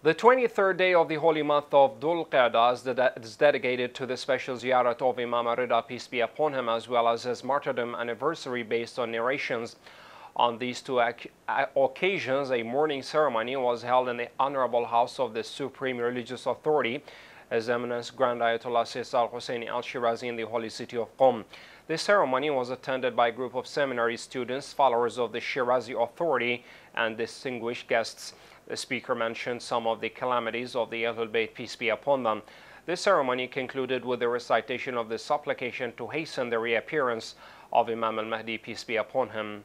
The 23rd day of the holy month of Dhul Qa'dah is dedicated to the special ziyarat of Imam Rida, peace be upon him, as well as his martyrdom anniversary based on narrations. On these two uh, occasions, a mourning ceremony was held in the Honorable House of the Supreme Religious Authority, His Eminence Grand Ayatollah Sayyid Al Husseini Al Shirazi in the holy city of Qom. This ceremony was attended by a group of seminary students, followers of the Shirazi Authority, and distinguished guests. The speaker mentioned some of the calamities of the Ahlul Bayt, peace be upon them. This ceremony concluded with the recitation of the supplication to hasten the reappearance of Imam al-Mahdi, peace be upon him.